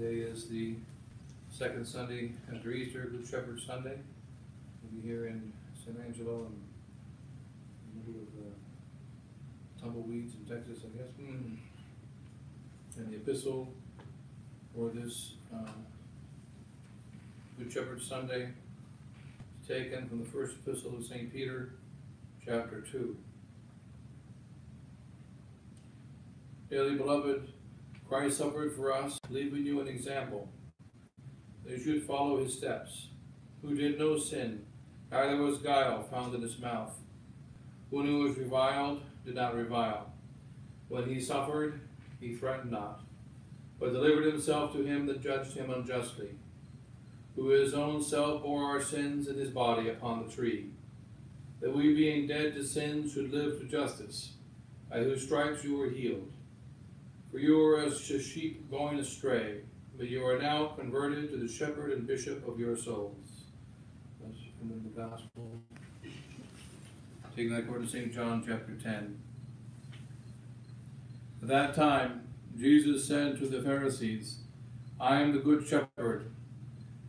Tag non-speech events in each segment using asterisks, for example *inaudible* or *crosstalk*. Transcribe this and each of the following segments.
Today is the second Sunday after Easter, Good Shepherd Sunday. We'll be here in San Angelo in the middle of uh, tumbleweeds in Texas, I guess. Mm. And the epistle for this uh, Good Shepherd Sunday is taken from the first epistle of St. Peter, chapter 2. Dearly beloved, Christ suffered for us, leaving you an example. That you should follow his steps, who did no sin, neither was guile found in his mouth. When he was reviled, did not revile. When he suffered, he threatened not, but delivered himself to him that judged him unjustly, who his own self bore our sins in his body upon the tree, that we being dead to sin should live to justice, by whose stripes you were healed. For you were as sheep going astray, but you are now converted to the shepherd and bishop of your souls. That's from the gospel. Taking that according to St. John chapter 10. At that time, Jesus said to the Pharisees, I am the good shepherd.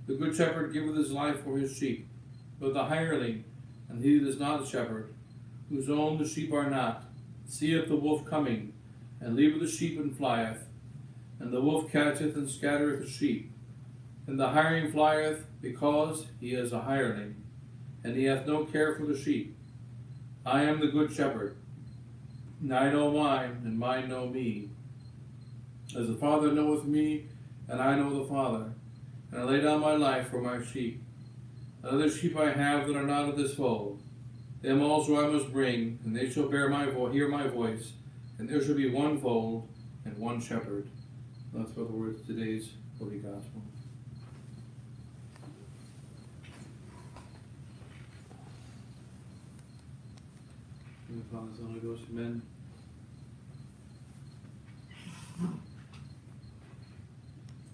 The good shepherd giveth his life for his sheep. But the hireling, and he that is not a shepherd, whose own the sheep are not, seeth the wolf coming, and leaveth the sheep and flieth. And the wolf catcheth and scattereth the sheep. And the hireling flieth, because he is a hireling, and he hath no care for the sheep. I am the good shepherd, and I know mine, and mine know me. As the Father knoweth me, and I know the Father, and I lay down my life for my sheep. Other sheep I have that are not of this fold. Them also I must bring, and they shall bear my hear my voice, and there shall be one fold and one shepherd. That's what the words of today's Holy Gospel. In the Father, Son, and Ghost, Amen.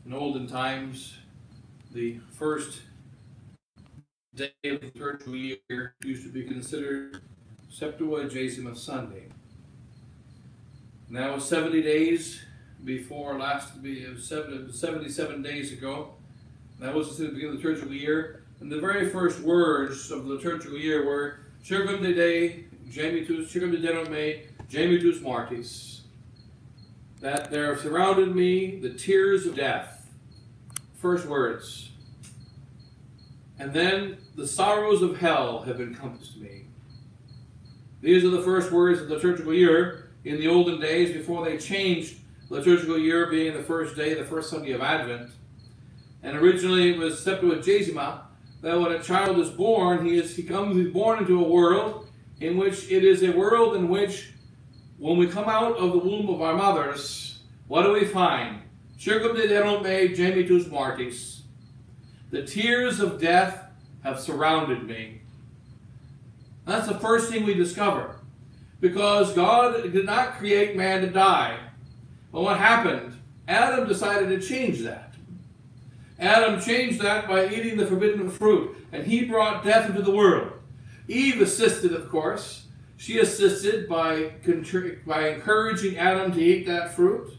In olden times, the first day of the liturgical year used to be considered Septuagesima Sunday. And that was 70 days before last, be uh, 77 days ago. That was the beginning of the liturgical year. And the very first words of the liturgical year were Circum de Dei, Gemitus, Circum de Deum me, Gemitus mortis. That there surrounded me the tears of death. First words. And then the sorrows of hell have encompassed me. These are the first words of the liturgical year in the olden days before they changed liturgical year being the first day, the first Sunday of Advent. And originally it was Septuagesima, that when a child is born, he is he comes he's born into a world in which it is a world in which when we come out of the womb of our mothers, what do we find? Circumdederum me gemitus mortis. The tears of death have surrounded me. That's the first thing we discover. Because God did not create man to die. But what happened? Adam decided to change that. Adam changed that by eating the forbidden fruit, and he brought death into the world. Eve assisted, of course. She assisted by, by encouraging Adam to eat that fruit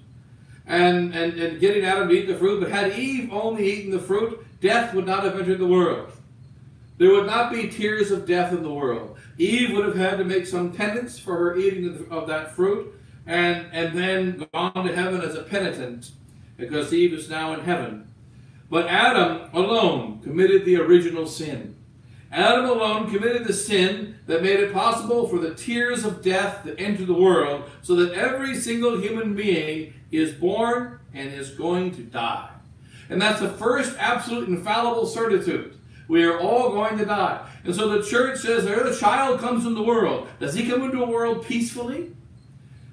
and, and, and getting Adam to eat the fruit. But had Eve only eaten the fruit, death would not have entered the world. There would not be tears of death in the world. Eve would have had to make some penance for her eating of that fruit and, and then gone to heaven as a penitent because Eve is now in heaven. But Adam alone committed the original sin. Adam alone committed the sin that made it possible for the tears of death to enter the world so that every single human being is born and is going to die. And that's the first absolute infallible certitude. We are all going to die. And so the church says there the child comes into the world. Does he come into a world peacefully?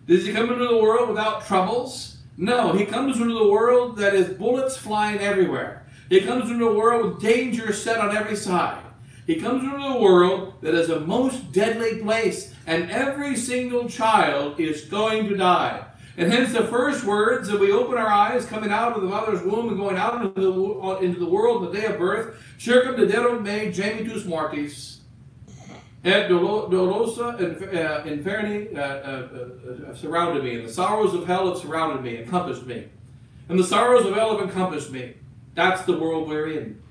Does he come into the world without troubles? No, he comes into the world that is bullets flying everywhere. He comes into a world with danger set on every side. He comes into a world that is a most deadly place, and every single child is going to die. And hence the first words that we open our eyes coming out of the mother's womb and going out into the, into the world the day of birth, circum dederum me gemitus mortis, et dolosa inferni uh, uh, uh, surrounded me, and the sorrows of hell have surrounded me, encompassed me. and the sorrows of hell have encompassed me. That's the world we're in.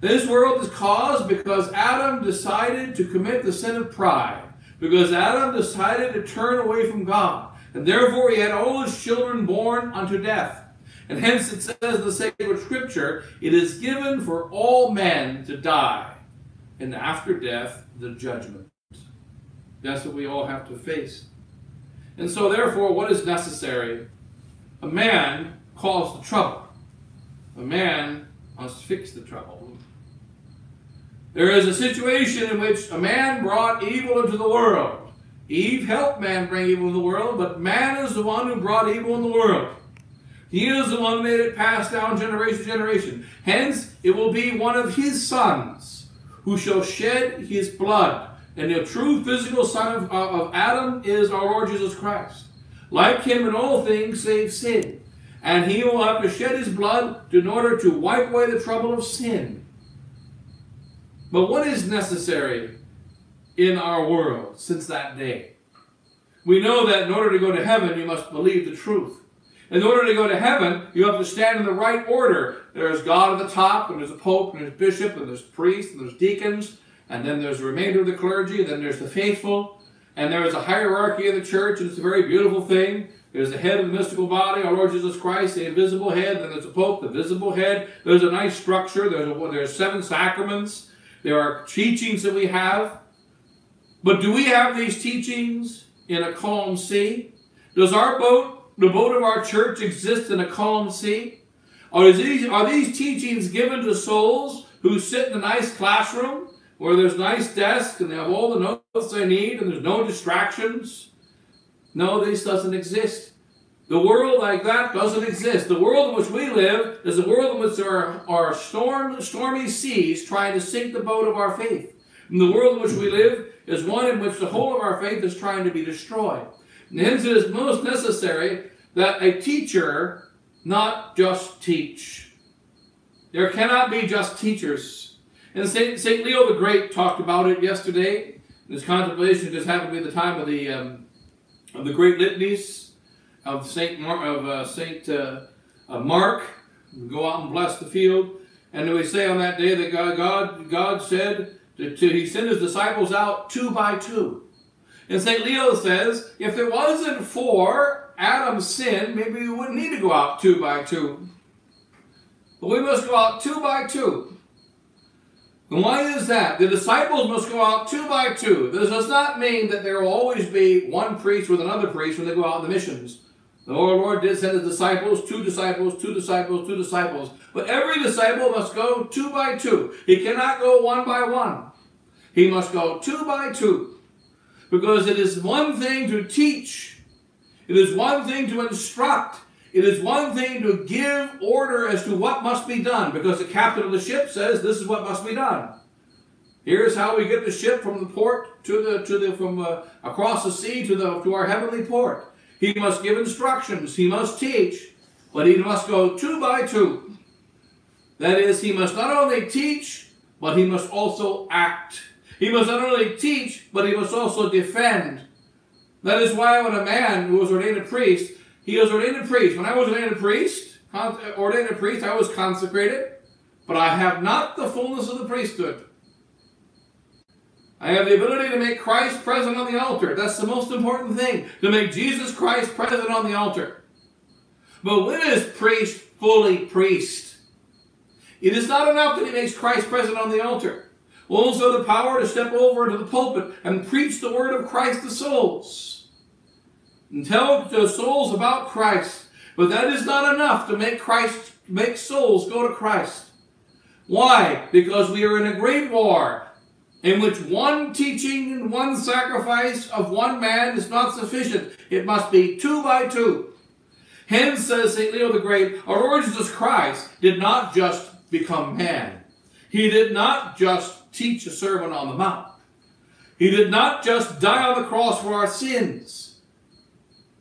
This world is caused because Adam decided to commit the sin of pride. Because Adam decided to turn away from God. And therefore he had all his children born unto death. And hence it says in the sacred scripture, it is given for all men to die. And after death, the judgment. That's what we all have to face. And so therefore, what is necessary? A man calls the trouble. A man must fix the trouble. There is a situation in which a man brought evil into the world. Eve helped man bring evil into the world, but man is the one who brought evil in the world. He is the one who made it pass down generation to generation. Hence, it will be one of his sons who shall shed his blood. And the true physical son of, uh, of Adam is our Lord Jesus Christ. Like him in all things save sin. And he will have to shed his blood in order to wipe away the trouble of sin. But what is necessary in our world since that day? We know that in order to go to heaven, you must believe the truth. In order to go to heaven, you have to stand in the right order. There's God at the top, and there's a pope, and there's bishop, and there's priest, and there's deacons, and then there's the remainder of the clergy, and then there's the faithful, and there is a hierarchy of the church, and it's a very beautiful thing. There's the head of the mystical body, our Lord Jesus Christ, the invisible head. Then there's the Pope, the visible head. There's a nice structure. There's a, there's seven sacraments. There are teachings that we have. But do we have these teachings in a calm sea? Does our boat, the boat of our church, exist in a calm sea? Or is these, are these teachings given to souls who sit in a nice classroom where there's nice desks and they have all the notes they need and there's no distractions? No, this doesn't exist. The world like that doesn't exist. The world in which we live is a world in which there are, are storm, stormy seas trying to sink the boat of our faith. And the world in which we live is one in which the whole of our faith is trying to be destroyed. And hence it is most necessary that a teacher not just teach. There cannot be just teachers. And St. St. Leo the Great talked about it yesterday. His contemplation just happened to be the time of the um, of the great litanies of Saint Mar- of uh, uh, uh, Mark. We go out and bless the field, and we say on that day that God God, God said to, He sent His disciples out two by two. And Saint Leo says if it wasn't for Adam's sin, maybe we wouldn't need to go out two by two. But we must go out two by two. And why is that? The disciples must go out two by two. This does not mean that there will always be one priest with another priest when they go out on the missions. The Lord did send his disciples, two disciples, two disciples, two disciples. But every disciple must go two by two. He cannot go one by one. He must go two by two. Because it is one thing to teach. It is one thing to instruct. It is one thing to give order as to what must be done, because the captain of the ship says this is what must be done. Here's how we get the ship from the port to the to the from uh, across the sea to the to our heavenly port. He must give instructions. He must teach, but he must go two by two. That is, he must not only teach, but he must also act. He must not only teach, but he must also defend. That is why when a man who was ordained a priest he was ordained a priest. When I was ordained a priest, ordained a priest, I was consecrated, but I have not the fullness of the priesthood. I have the ability to make Christ present on the altar. That's the most important thing, to make Jesus Christ present on the altar. But when is priest fully priest? It is not enough that he makes Christ present on the altar. Also the power to step over to the pulpit and preach the word of Christ to souls and tell the souls about Christ. But that is not enough to make Christ make souls go to Christ. Why? Because we are in a great war in which one teaching and one sacrifice of one man is not sufficient. It must be two by two. Hence, says St. Leo the Great, our Lord Jesus Christ did not just become man. He did not just teach a sermon on the mount. He did not just die on the cross for our sins.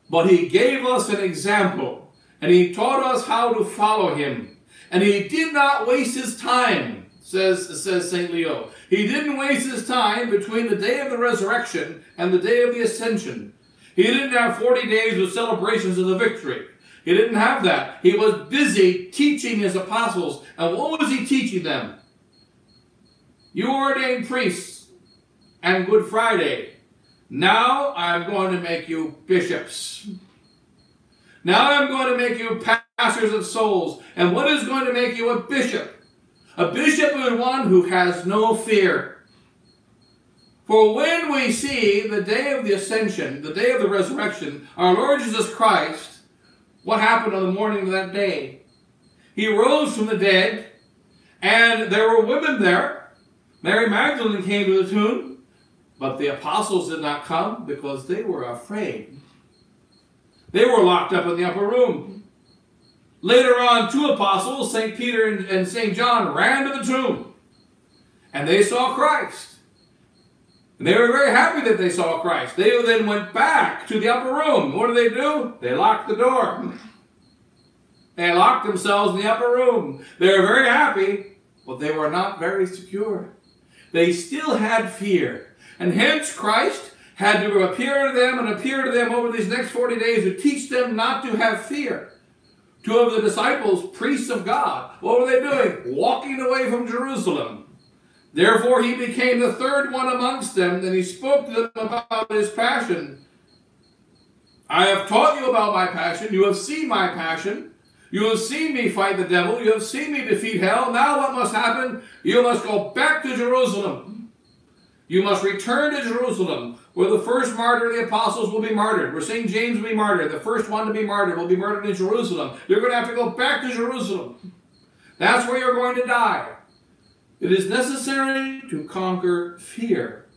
But he gave us an example, and he taught us how to follow him. And he did not waste his time, says, says St. Leo. He didn't waste his time between the day of the resurrection and the day of the ascension. He didn't have 40 days of celebrations of the victory. He didn't have that. He was busy teaching his apostles. And what was he teaching them? You ordained priests and Good Friday. Now I'm going to make you bishops. Now I'm going to make you pastors of souls. And what is going to make you a bishop? A bishop is one who has no fear. For when we see the day of the ascension, the day of the resurrection, our Lord Jesus Christ, what happened on the morning of that day? He rose from the dead, and there were women there. Mary Magdalene came to the tomb, but the apostles did not come because they were afraid. They were locked up in the upper room. Later on, two apostles, St. Peter and, St. John, ran to the tomb, and they saw Christ. And they were very happy that they saw Christ. They then went back to the upper room. What did they do? They locked the door. They locked themselves in the upper room. They were very happy, but they were not very secure. They still had fear. And hence Christ had to appear to them and appear to them over these next 40 days to teach them not to have fear. Two of the disciples, priests of God, what were they doing? Walking away from Jerusalem. Therefore he became the third one amongst them, and he spoke to them about his passion. I have taught you about my passion. You have seen my passion. You have seen me fight the devil. You have seen me defeat hell. Now what must happen? You must go back to Jerusalem. You must return to Jerusalem, where the first martyr of the apostles will be martyred, where St. James will be martyred. The first one to be martyred will be murdered in Jerusalem. You're going to have to go back to Jerusalem. That's where you're going to die. It is necessary to conquer fear.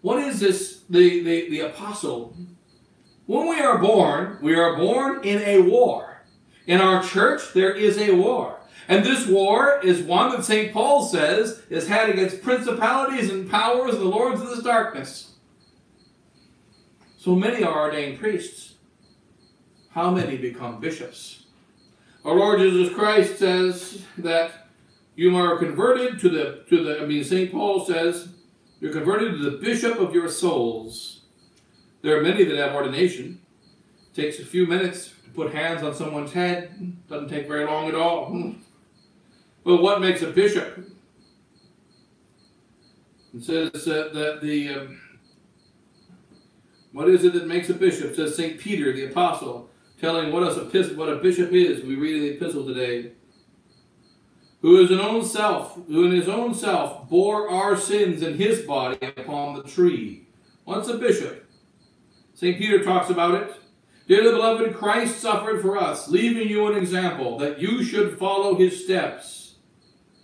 What is this, the, the, the apostle? When we are born, we are born in a war. In our church, there is a war. And this war is one that St. Paul says is had against principalities and powers and the lords of this darkness. So many are ordained priests. How many become bishops? Our Lord Jesus Christ says that you are converted to the, to the, I mean, St. Paul says, you're converted to the bishop of your souls. There are many that have ordination. It takes a few minutes put hands on someone's head. Doesn't take very long at all. But what makes a bishop? It says uh, that the, um, what is it that makes a bishop? It says St. Peter, the apostle, telling what a, what a bishop is. We read in the epistle today who is an own self, who in his own self bore our sins in his body upon the tree. Once a bishop. St. Peter talks about it. Dearly beloved, Christ suffered for us, leaving you an example, that you should follow his steps.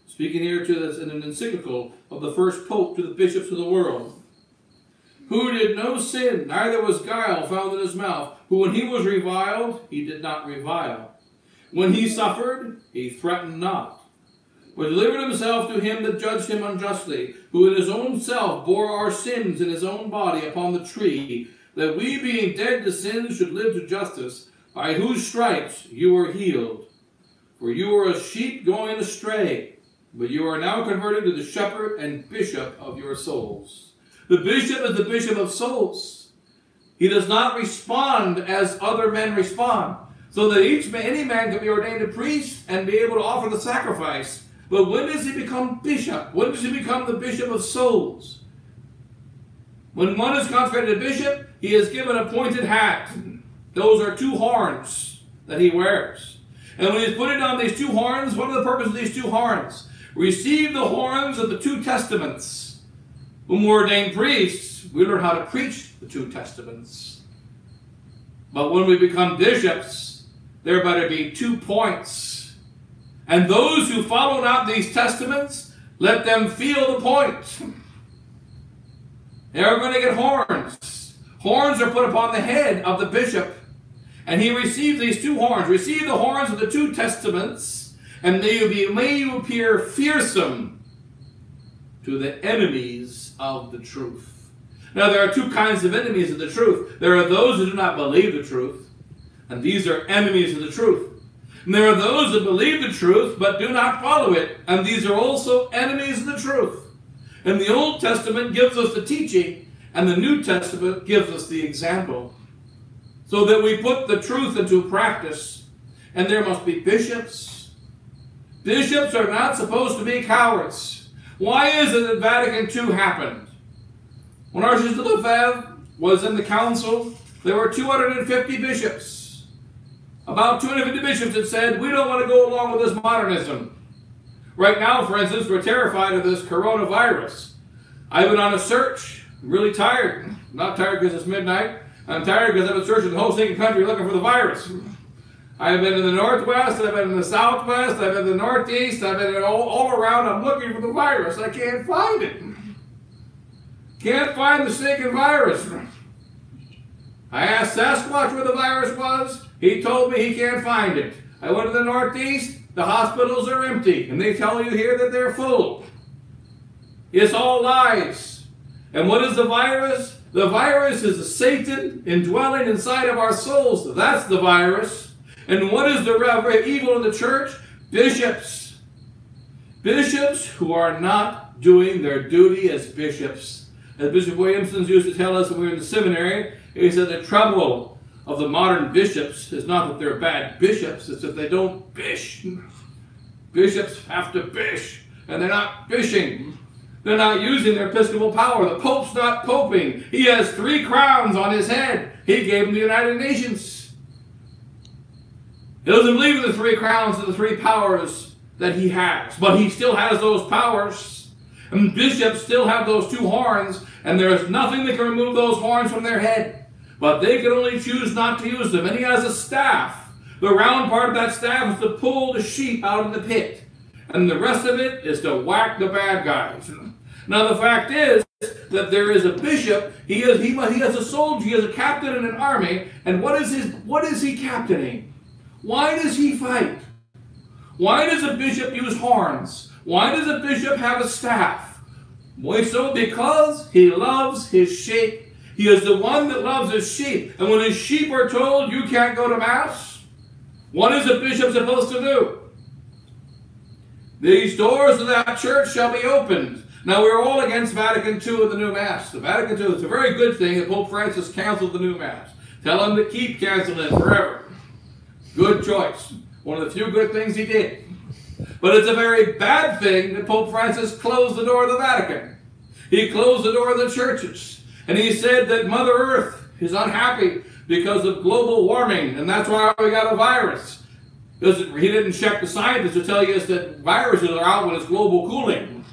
Speaking here to this in an encyclical of the first pope to the bishops of the world. Who did no sin, neither was guile found in his mouth, who when he was reviled, he did not revile. When he suffered, he threatened not but delivered himself to him that judged him unjustly, who in his own self bore our sins in his own body upon the tree, that we being dead to sin should live to justice, by whose stripes you were healed. For you were a sheep going astray, but you are now converted to the shepherd and bishop of your souls. The bishop is the bishop of souls. He does not respond as other men respond, so that each man, any man can be ordained a priest and be able to offer the sacrifice but when does he become bishop? When does he become the bishop of souls? When one is consecrated a bishop, he is given a pointed hat. Those are two horns that he wears. And when he's putting on these two horns, what are the purpose of these two horns? Receive the horns of the two testaments. When we're ordained priests, we learn how to preach the two testaments. But when we become bishops, there better be two points and those who follow not these testaments, let them feel the point. *laughs* They are going to get horns. Horns are put upon the head of the bishop. And he received these two horns. Receive the horns of the two testaments, and may you, be, may you appear fearsome to the enemies of the truth. Now, there are two kinds of enemies of the truth. There are those who do not believe the truth, and these are enemies of the truth. And there are those that believe the truth but do not follow it, and these are also enemies of the truth. And the Old Testament gives us the teaching, and the New Testament gives us the example. so that we put the truth into practice. And there must be bishops. Bishops are not supposed to be cowards. Why is it that Vatican II happened? When Archbishop Lefebvre was in the council, there were 250 bishops. About 250 bishops had said, we don't want to go along with this modernism. Right now, for instance, we're terrified of this coronavirus. I've been on a search, I'm really tired. I'm not tired because it's midnight. I'm tired because I've been searching the whole stinking country looking for the virus. I've been in the northwest, I've been in the southwest, I've been in the northeast, I've been all, all around. I'm looking for the virus. I can't find it. Can't find the stinking virus. I asked Sasquatch where the virus was. He told me he can't find it. I went to the Northeast. The hospitals are empty. And they tell you here that they're full. It's all lies. And what is the virus? The virus is a Satan indwelling inside of our souls. That's the virus. And what is the evil in the church? Bishops. Bishops who are not doing their duty as bishops. As Bishop Williamson used to tell us when we were in the seminary, he said the trouble of the modern bishops is not that they're bad bishops, it's that they don't bish. Bishops have to bish, and they're not bishing. They're not using their episcopal power. The Pope's not poping. He has three crowns on his head. He gave them the United Nations. He doesn't believe in the three crowns and the three powers that he has, but he still has those powers. And bishops still have those two horns, and there is nothing that can remove those horns from their head. But they can only choose not to use them. And he has a staff. The round part of that staff is to pull the sheep out of the pit. And the rest of it is to whack the bad guys. Now the fact is that there is a bishop, he is he, he has a soldier, he is a captain in an army, and what is his what is he captaining? Why does he fight? Why does a bishop use horns? Why does a bishop have a staff? Why so? Because he loves his sheep. He is the one that loves his sheep. And when his sheep are told you can't go to Mass, what is a bishop supposed to do? These doors of that church shall be opened. Now, we're all against Vatican II and the new Mass. The Vatican II is a very good thing that Pope Francis canceled the new Mass. Tell him to keep canceling it forever. Good choice. One of the few good things he did. But it's a very bad thing that Pope Francis closed the door of the Vatican. He closed the door of the churches. And he said that Mother Earth is unhappy because of global warming, and that's why we got a virus. Because he didn't check the scientists to tell you that viruses are out when it's global cooling.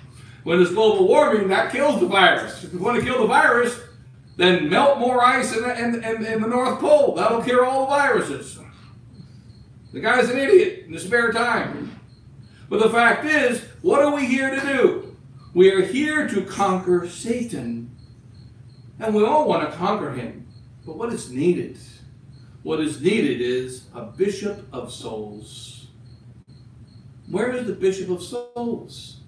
When it's global warming, that kills the virus. If you want to kill the virus, then melt more ice in the, in, in, in the North Pole. That'll cure all the viruses. The guy's an idiot in his spare time. But the fact is, what are we here to do? We are here to conquer Satan. And we all want to conquer him. But what is needed? What is needed is a bishop of souls. Where is the bishop of souls?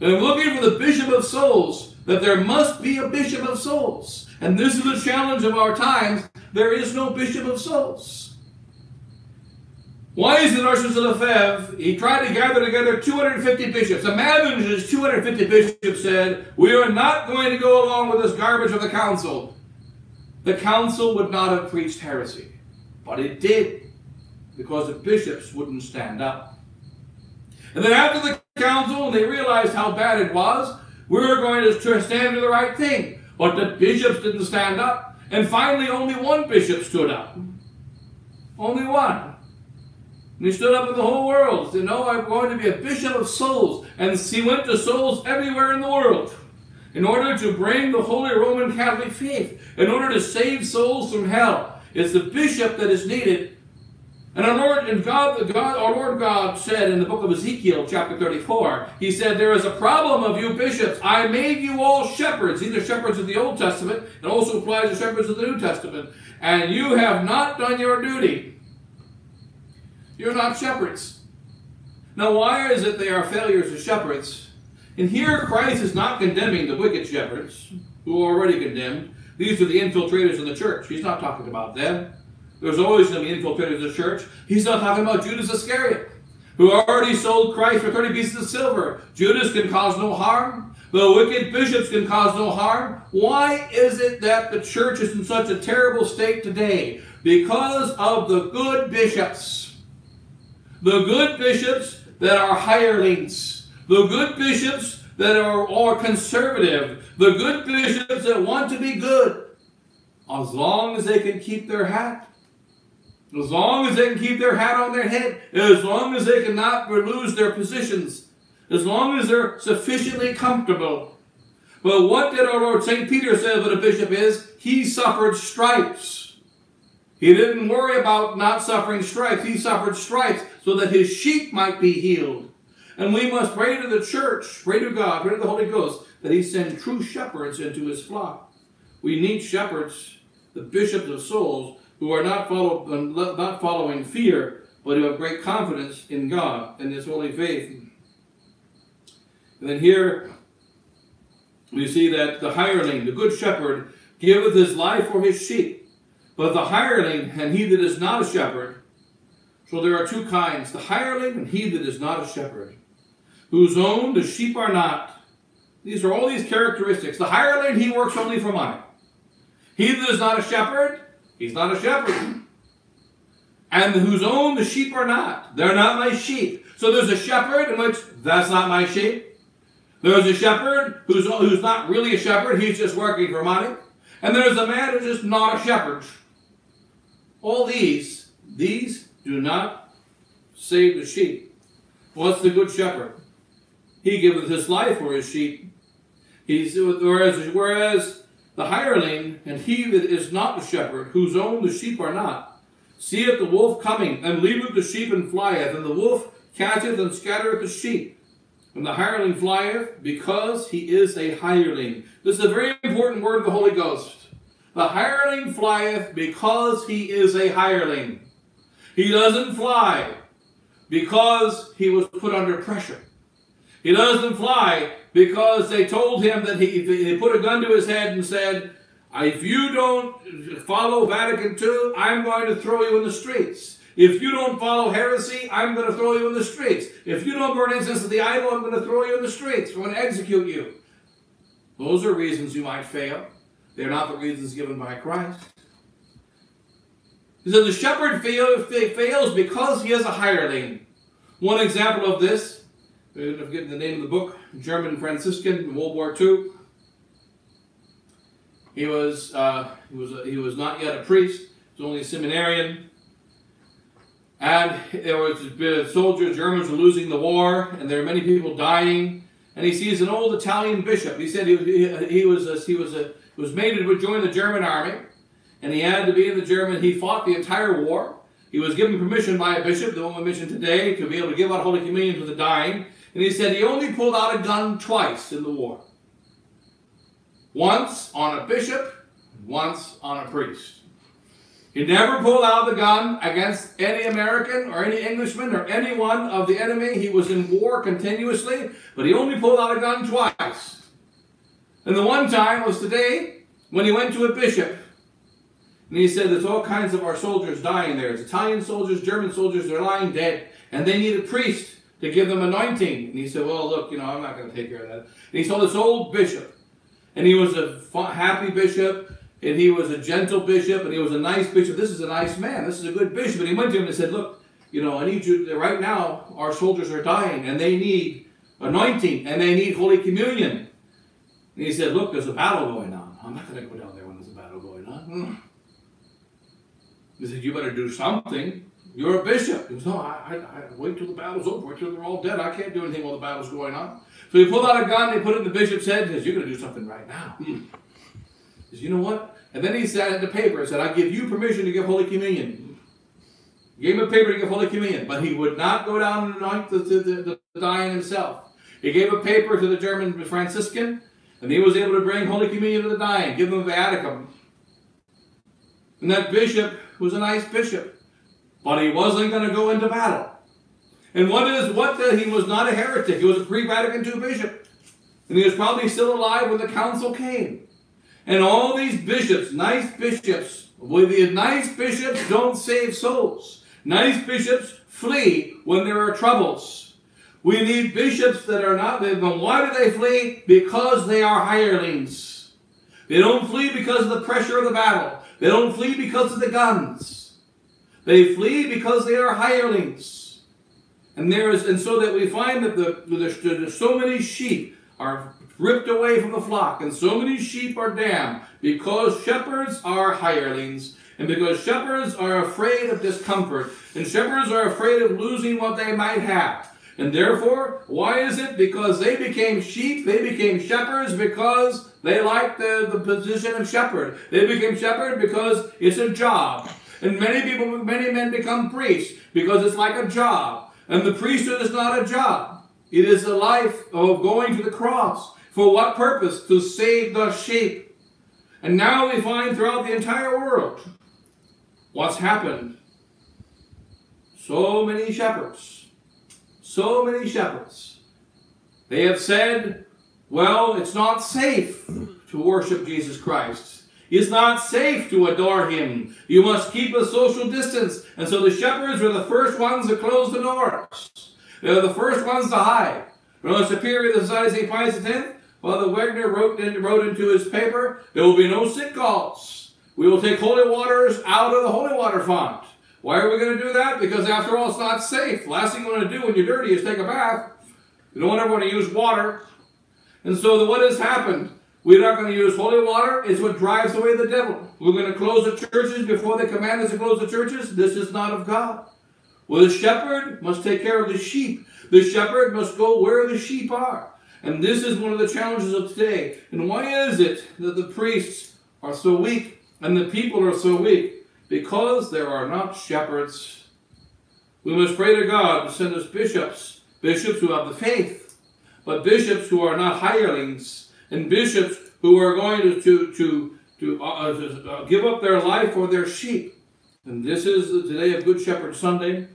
And looking for the bishop of souls, that there must be a bishop of souls. And this is the challenge of our times. There is no bishop of souls. Why is it Archbishop Lefebvre, he tried to gather together 250 bishops. Imagine his 250 bishops said, we are not going to go along with this garbage of the council the council would not have preached heresy. But it did, because the bishops wouldn't stand up. And then after the council, they realized how bad it was, we were going to stand for the right thing. But the bishops didn't stand up. And finally, only one bishop stood up. Only one. And he stood up in the whole world. and Said, No, I'm going to be a bishop of souls. And he went to souls everywhere in the world in order to bring the Holy Roman Catholic faith, in order to save souls from hell. It's the bishop that is needed. And our Lord and God, God, our Lord God said in the book of Ezekiel, chapter 34, He said, There is a problem of you bishops. I made you all shepherds. These are shepherds of the Old Testament. It also applies to shepherds of the New Testament. And you have not done your duty. You're not shepherds. Now, why is it they are failures as shepherds? And here Christ is not condemning the wicked shepherds who are already condemned. These are the infiltrators in the church. He's not talking about them. There's always going to be infiltrators in the church. He's not talking about Judas Iscariot, who already sold Christ for 30 pieces of silver. Judas can cause no harm. The wicked bishops can cause no harm. Why is it that the church is in such a terrible state today? Because of the good bishops. The good bishops that are hirelings. The good bishops that are, are conservative. The good bishops that want to be good. As long as they can keep their hat as long as they can keep their hat on their head, as long as they cannot lose their positions, as long as they're sufficiently comfortable. But what did our Lord St. Peter say that a bishop is? He suffered stripes. He didn't worry about not suffering stripes. He suffered stripes so that his sheep might be healed. And we must pray to the church, pray to God, pray to the Holy Ghost, that he send true shepherds into his flock. We need shepherds, the bishops of souls, who are not, follow, not following fear, but who have great confidence in God and His holy faith. And then here we see that the hireling, the good shepherd, giveth his life for his sheep. But the hireling and he that is not a shepherd, so there are two kinds, the hireling and he that is not a shepherd, whose own the sheep are not. These are all these characteristics. The hireling, he works only for money. He that is not a shepherd, He's not a shepherd. And whose own the sheep are not. They're not my sheep. So there's a shepherd in which that's not my sheep. There's a shepherd who's, who's not really a shepherd. He's just working for money. And there's a man who's just not a shepherd. All these, these do not save the sheep. What's the good shepherd? He giveth his life for his sheep. He's, whereas, whereas the hireling, and he that is not the shepherd, whose own the sheep are not, seeth the wolf coming, and leaveth the sheep and flieth, and the wolf catcheth and scattereth the sheep. And the hireling flieth, because he is a hireling. This is a very important word of the Holy Ghost. The hireling flieth because he is a hireling. He doesn't fly because he was put under pressure. He doesn't fly because they told him that he, they put a gun to his head and said, if you don't follow Vatican II, I'm going to throw you in the streets. If you don't follow heresy, I'm going to throw you in the streets. If you don't burn incense to the idol, I'm going to throw you in the streets. I'm going to execute you. Those are reasons you might fail. They're not the reasons given by Christ. So the shepherd fails because he is a hireling. One example of this I'm forgetting the name of the book, German Franciscan in World War II. He was uh, he was a, he was not yet a priest. He was only a seminarian. And there was soldiers, Germans were losing the war, and there were many people dying. And he sees an old Italian bishop. He said he, he, he was a, he was a, was made to join the German army, and he had to be in the German. He fought the entire war. He was given permission by a bishop, the one we mentioned today, to be able to give out Holy Communion to the dying. And he said he only pulled out a gun twice in the war. Once on a bishop, once on a priest. He never pulled out the gun against any American or any Englishman or anyone of the enemy. He was in war continuously, but he only pulled out a gun twice. And the one time was today when he went to a bishop. And he said, There's all kinds of our soldiers dying there. There's Italian soldiers, German soldiers, they're lying dead. And they need a priest to give them anointing. And he said, well, look, you know, I'm not going to take care of that. And he saw this old bishop. And he was a happy bishop. And he was a gentle bishop. And he was a nice bishop. This is a nice man. This is a good bishop. And he went to him and said, look, you know, I need you, right now, our soldiers are dying. And they need anointing. And they need Holy Communion. And he said, look, there's a battle going on. I'm not going to go down there when there's a battle going on. Hmm. He said, you better do something. You're a bishop. He goes, no, I, I, I wait till the battle's over, wait till they're all dead. I can't do anything while the battle's going on. So he pulled out a gun, he put it in the bishop's head, and says, You're going to do something right now. Hmm. He says, You know what? And then he said in the paper, he said, I give you permission to give Holy Communion. He gave him a paper to give Holy Communion, but he would not go down and anoint the, the, the, the dying himself. He gave a paper to the German Franciscan, and he was able to bring Holy Communion to the dying, give them viaticum. And that bishop was a nice bishop but he wasn't going to go into battle. And what is what the, he was not a heretic. He was a pre-Vatican II bishop. And he was probably still alive when the council came. And all these bishops, nice bishops, with the nice bishops don't save souls. Nice bishops flee when there are troubles. We need bishops that are not. But why do they flee? Because they are hirelings. They don't flee because of the pressure of the battle. They don't flee because of the guns. They flee because they are hirelings. And there is, and so that we find that the, the, so many sheep are ripped away from the flock, and so many sheep are damned because shepherds are hirelings, and because shepherds are afraid of discomfort, and shepherds are afraid of losing what they might have. And therefore, why is it? Because they became sheep, they became shepherds because they liked the, the position of shepherd. They became shepherd because it's a job. And many people, many men become priests because it's like a job. And the priesthood is not a job. It is a life of going to the cross. For what purpose? To save the sheep. And now we find throughout the entire world what's happened. So many shepherds so many shepherds. They have said, well, it's not safe to worship Jesus Christ. It's not safe to adore him. You must keep a social distance. And so the shepherds were the first ones to close the doors. They were the first ones to hide. When the superior of the Society St. Pius X, Father Wegner wrote, wrote into his paper, there will be no sick calls. We will take holy waters out of the holy water font. Why are we going to do that? Because after all, it's not safe. Last thing you want to do when you're dirty is take a bath. You don't want everyone to use water. And so what has happened? We're not going to use holy water. It's what drives away the devil. We're going to close the churches before they command us to close the churches. This is not of God. Well, the shepherd must take care of the sheep. The shepherd must go where the sheep are. And this is one of the challenges of today. And why is it that the priests are so weak and the people are so weak? Because there are not shepherds. We must pray to God to send us bishops, bishops who have the faith, but bishops who are not hirelings, and bishops who are going to, to, to, to, uh, to uh, give up their life for their sheep. And this is the day of Good Shepherd Sunday.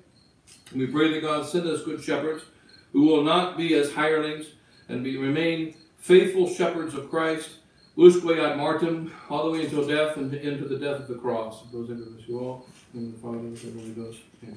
We pray that God send us good shepherds who will not be as hirelings and be, remain faithful shepherds of Christ Usque ad mortem, all the way until death and into the death of the cross. It goes into this you all, in the Father, and the Holy Ghost. Amen.